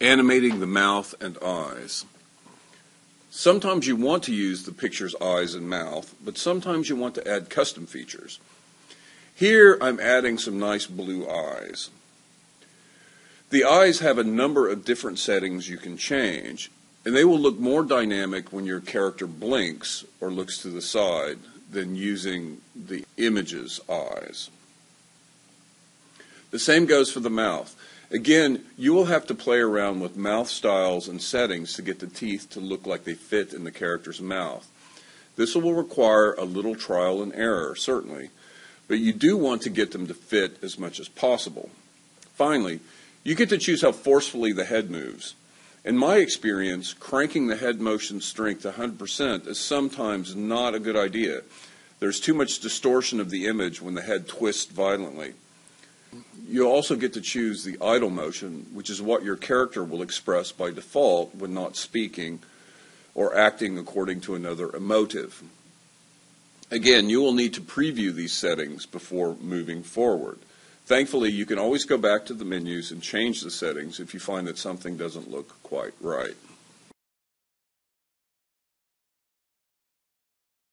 animating the mouth and eyes. Sometimes you want to use the picture's eyes and mouth, but sometimes you want to add custom features. Here I'm adding some nice blue eyes. The eyes have a number of different settings you can change, and they will look more dynamic when your character blinks or looks to the side than using the image's eyes. The same goes for the mouth. Again, you will have to play around with mouth styles and settings to get the teeth to look like they fit in the character's mouth. This will require a little trial and error, certainly, but you do want to get them to fit as much as possible. Finally, you get to choose how forcefully the head moves. In my experience, cranking the head motion strength 100% is sometimes not a good idea. There's too much distortion of the image when the head twists violently. You also get to choose the idle motion, which is what your character will express by default when not speaking or acting according to another emotive. Again, you will need to preview these settings before moving forward. Thankfully, you can always go back to the menus and change the settings if you find that something doesn't look quite right.